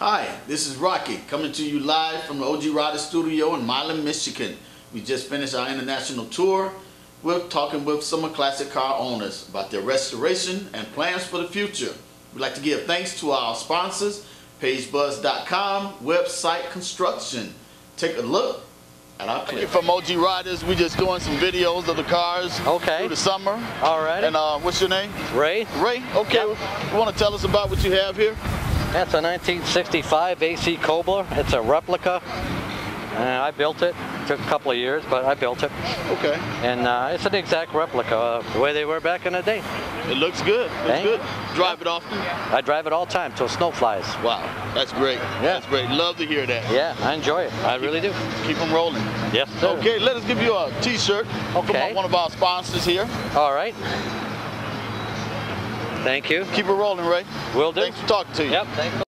Hi, this is Rocky coming to you live from the OG Rider Studio in Milan, Michigan. We just finished our international tour. We're talking with some of classic car owners about their restoration and plans for the future. We'd like to give thanks to our sponsors, PageBuzz.com, Website Construction. Take a look at our clip. From OG Riders, we're just doing some videos of the cars Okay. through the summer. All right. And uh, what's your name? Ray, Ray? Okay. Yep. You want to tell us about what you have here? That's a 1965 AC Cobra. It's a replica. Uh, I built it. Took a couple of years, but I built it. Okay. And uh, it's an exact replica of the way they were back in the day. It looks good. Looks Thank good. Drive it often? I drive it all the time till snow flies. Wow, that's great. Yeah. That's great. Love to hear that. Yeah, I enjoy it. I really do. Keep them rolling. Yes, sir. Okay, let us give you a T-shirt Okay. from one of our sponsors here. All right. Thank you. Keep it rolling, Ray. Will do. Thanks for talking to you. Yep. Thanks.